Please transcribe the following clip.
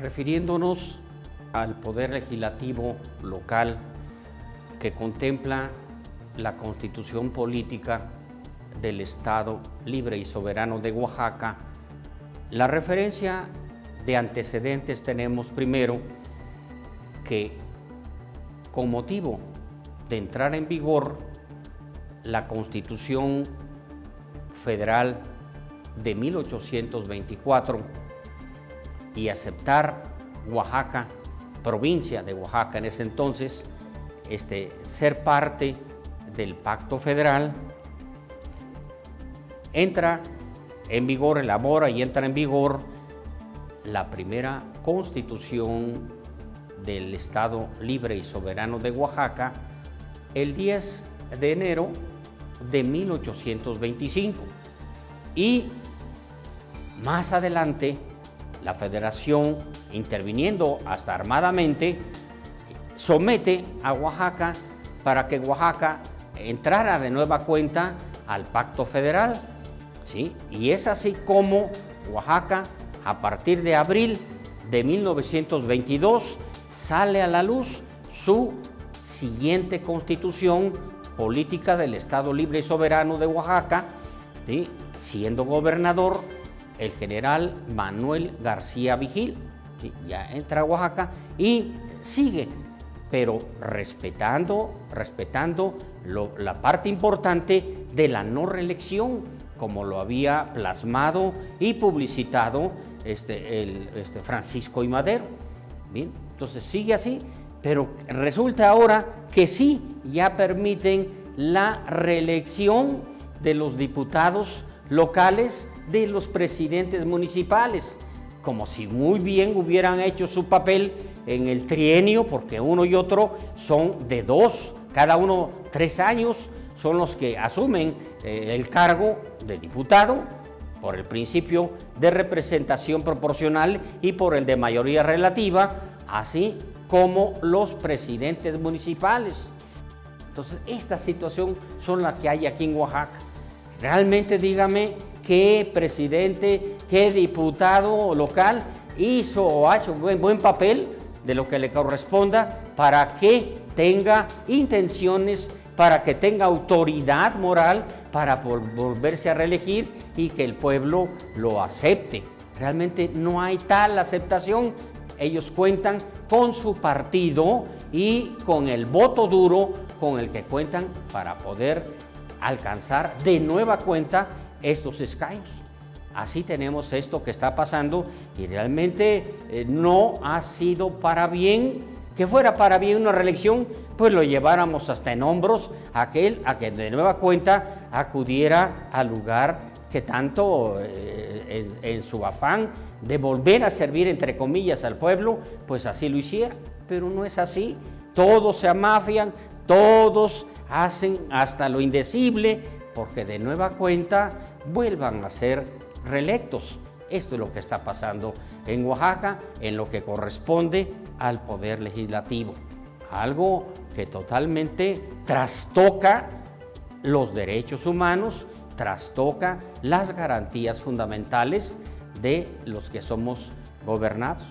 refiriéndonos al poder legislativo local que contempla la constitución política del Estado libre y soberano de Oaxaca, la referencia de antecedentes tenemos primero que con motivo de entrar en vigor la Constitución Federal de 1824 y aceptar Oaxaca, provincia de Oaxaca en ese entonces, este, ser parte del pacto federal, entra en vigor, elabora y entra en vigor la primera constitución del Estado Libre y Soberano de Oaxaca el 10 de enero de 1825. Y más adelante, la Federación, interviniendo hasta armadamente, somete a Oaxaca para que Oaxaca entrara de nueva cuenta al pacto federal. ¿sí? Y es así como Oaxaca, a partir de abril de 1922, sale a la luz su siguiente constitución política del Estado Libre y Soberano de Oaxaca, siendo gobernador el general Manuel García Vigil, ya entra a Oaxaca y sigue, pero respetando, respetando la parte importante de la no reelección, como lo había plasmado y publicitado este, este Francisco y Madero. Bien, entonces sigue así, pero resulta ahora que sí, ya permiten la reelección de los diputados locales de los presidentes municipales, como si muy bien hubieran hecho su papel en el trienio, porque uno y otro son de dos, cada uno tres años, son los que asumen eh, el cargo de diputado por el principio de representación proporcional y por el de mayoría relativa, así como los presidentes municipales. Entonces, esta situación son las que hay aquí en Oaxaca. Realmente dígame qué presidente, qué diputado local hizo o ha hecho buen, buen papel de lo que le corresponda para que tenga intenciones, para que tenga autoridad moral para volverse a reelegir y que el pueblo lo acepte. Realmente no hay tal aceptación. Ellos cuentan con su partido y con el voto duro con el que cuentan para poder alcanzar de nueva cuenta estos escaños. Así tenemos esto que está pasando y realmente eh, no ha sido para bien, que fuera para bien una reelección, pues lo lleváramos hasta en hombros aquel a que de nueva cuenta acudiera al lugar que tanto eh, en, su afán de volver a servir entre comillas al pueblo, pues así lo hiciera. Pero no es así. Todos se amafian, todos hacen hasta lo indecible porque de nueva cuenta vuelvan a ser reelectos. Esto es lo que está pasando en Oaxaca en lo que corresponde al poder legislativo. Algo que totalmente trastoca los derechos humanos, trastoca las garantías fundamentales de los que somos gobernados.